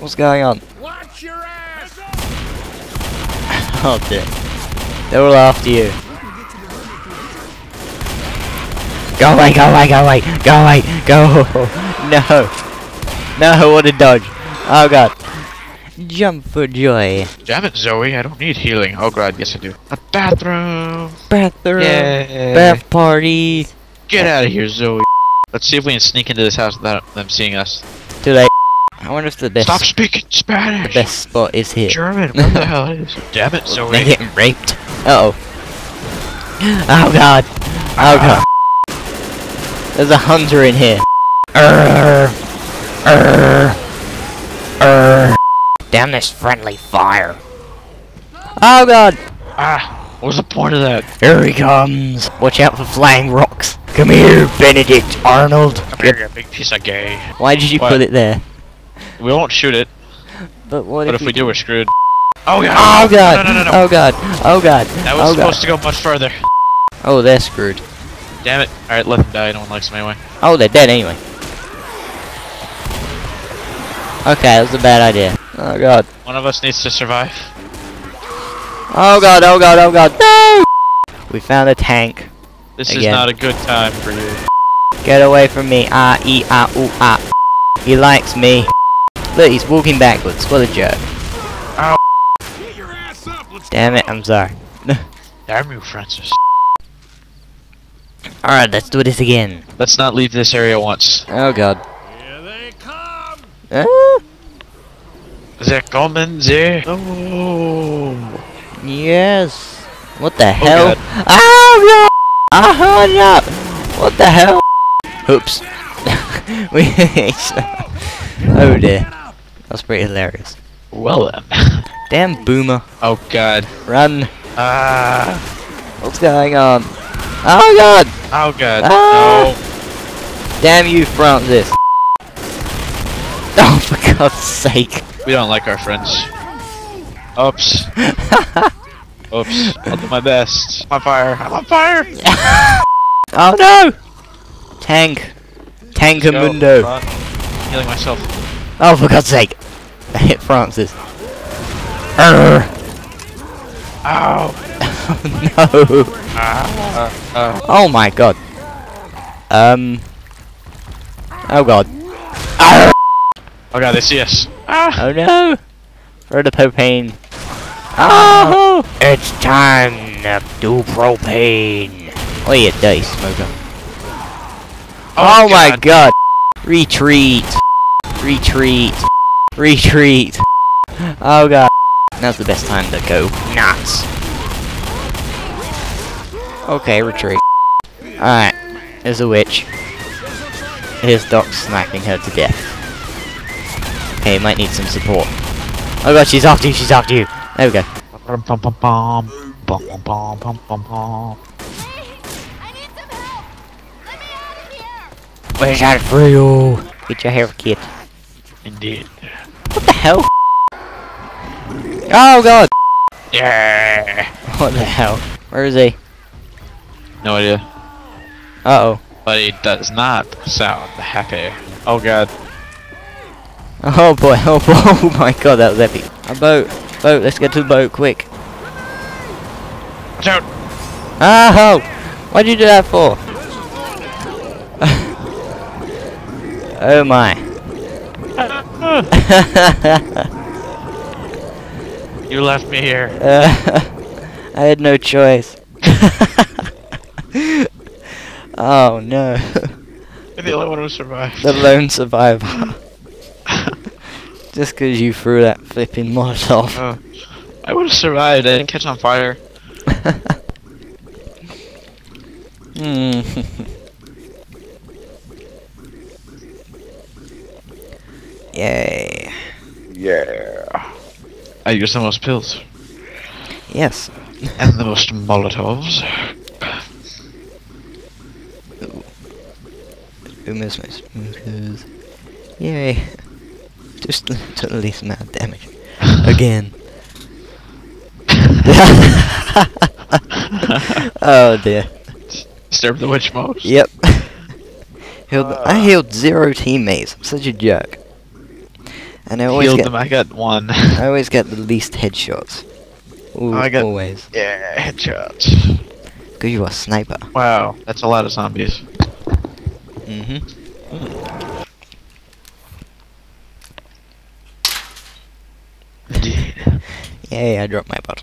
What's going on? Watch your ass! Oh dear. They're all after you. Go away, go away, go away, go away, go! No! No, what a dodge! Oh god. Jump for joy. Damn it, Zoe, I don't need healing. Oh god, yes I do. A bathroom! Bathroom. Yay! Bath party. Get out of here, Zoe. Let's see if we can sneak into this house without them seeing us. Too late. I wonder if the best Stop speaking Spanish! the best spot is here. German, what the hell is it? Damn it, Zoe. They're getting raped. Uh oh. Oh god. Oh god. There's a hunter in here. Urgh. Urgh. Urgh. Damn this friendly fire. Oh god. Ah, what was the point of that? Here he comes. Watch out for flying rocks. Come here, Benedict Arnold. Come here, you big piece of gay. Why did you What? put it there? We won't shoot it, But what but if, if we do, we're screwed. Oh god! Oh god. No, no, no, no. Oh god. Oh god. That was oh supposed god. to go much further. Oh, they're screwed. Damn it. Alright, let them die. No one likes them anyway. Oh, they're dead anyway. Okay, that was a bad idea. Oh god. One of us needs to survive. Oh god, oh god, oh god. No! We found a tank. This is not a good time for you. Get away from me. Ah, ee, ah, ooh, ah. He likes me. Look, he's walking backwards. What a jerk. Get your ass up! Let's Damn it, I'm sorry. Damn you, Francis. Alright, let's do this again. Let's not leave this area once. Oh god. Here they come! Ah, They're coming there. Oh. yes. What the hell? God. Oh god! Oh no! What the hell? Oops. we Oh dear. That's pretty hilarious. Well then. Damn boomer. oh god. Run. Ah. What's going on? Oh god! Oh god. Ah. Damn you, Francis. Oh, for God's sake. We don't like our friends. Oops. Oops. I'll do my best. I'm on fire. I'm on fire. oh no! Tank. Tankamundo. Healing myself. Oh, for God's sake. I hit Francis. Arrgh. Ow. no. Ah. Uh, Oh my god. Um. Oh god. Arrgh. oh god, they see us. Ah. Oh no. For the propane. Oh! It's time to do propane. Oh, you dirty smoker. Oh, my god. Retreat. Retreat. Retreat. Oh god. Now's the best time to go nuts. Okay, retreat. Alright. There's a witch. Here's Doc sniping her to death. Okay, might need some support. Oh god, she's after you, she's after you. There we go. Where's that for you? Get your hair kit. Indeed. What the hell? Oh god! Yeah. What the hell? Where is he? No idea. Uh oh. But he does not sound happy. Oh god. Oh boy, oh boy, oh my god, that was epic. A boat, boat, let's get to the boat, quick. Watch out! Oh! Why'd you do that for? oh my. You left me here. Uh, I had no choice. oh no. You're the only one who survived. the lone survivor. Just because you threw that flipping Molotov. Oh. I would have survived. I didn't catch on fire. Hmm. Yay. Yeah. I used the most pills. Yes. And the most Molotovs. Boomers, boomers. Yay. Just to the least amount of damage. Again. oh dear. Disturb the witch most. Yep. healed, I ah. healed zero teammates. I'm such a jerk. And I always Healed get them. I got one. I always get the least headshots. Ooh, I got- always. yeah, headshots. Cause you are a sniper. Wow, that's a lot of zombies. Mm-hmm. Indeed. Yay, I dropped my butt.